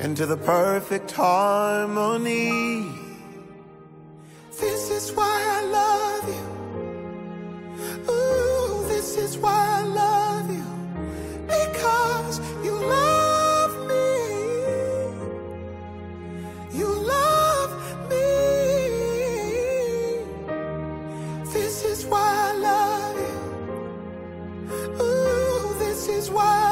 into the perfect harmony. This is why I love you. Ooh, this is why I love you. Because you love me. You love me. This is why I love you. Ooh, this is why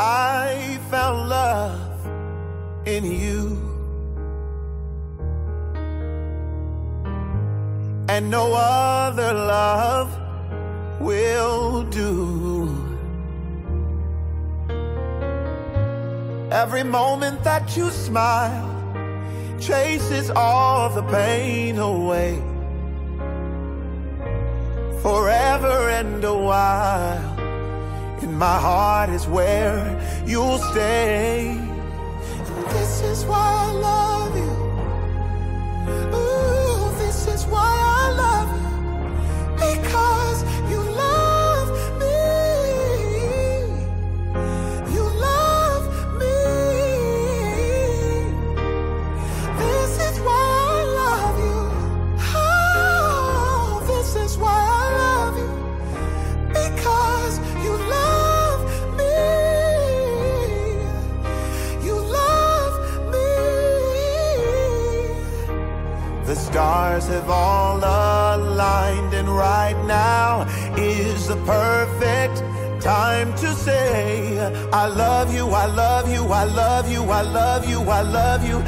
I found love in you. And no other love will do. Every moment that you smile chases all the pain away. Forever and a while, in my heart is where you'll stay. And this is why I love The stars have all aligned, and right now is the perfect time to say, I love you, I love you, I love you, I love you, I love you,